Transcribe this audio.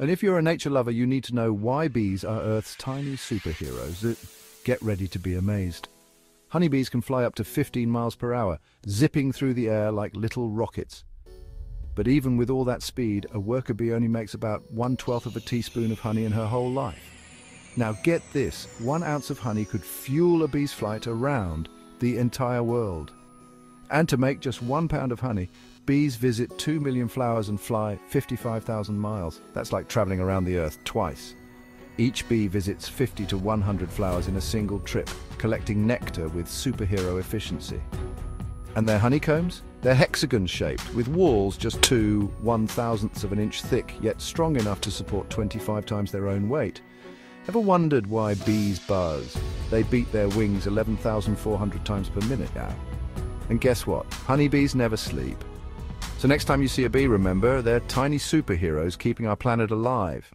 And if you're a nature lover, you need to know why bees are Earth's tiny superheroes. Get ready to be amazed. Honeybees can fly up to 15 miles per hour, zipping through the air like little rockets. But even with all that speed, a worker bee only makes about one-twelfth of a teaspoon of honey in her whole life. Now get this, one ounce of honey could fuel a bee's flight around the entire world. And to make just one pound of honey, bees visit 2 million flowers and fly 55,000 miles. That's like traveling around the earth twice. Each bee visits 50 to 100 flowers in a single trip, collecting nectar with superhero efficiency. And their honeycombs? They're hexagon-shaped, with walls just two one-thousandths of an inch thick, yet strong enough to support 25 times their own weight. Ever wondered why bees buzz? They beat their wings 11,400 times per minute now. And guess what? Honeybees never sleep. So next time you see a bee, remember, they're tiny superheroes keeping our planet alive.